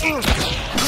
Uh.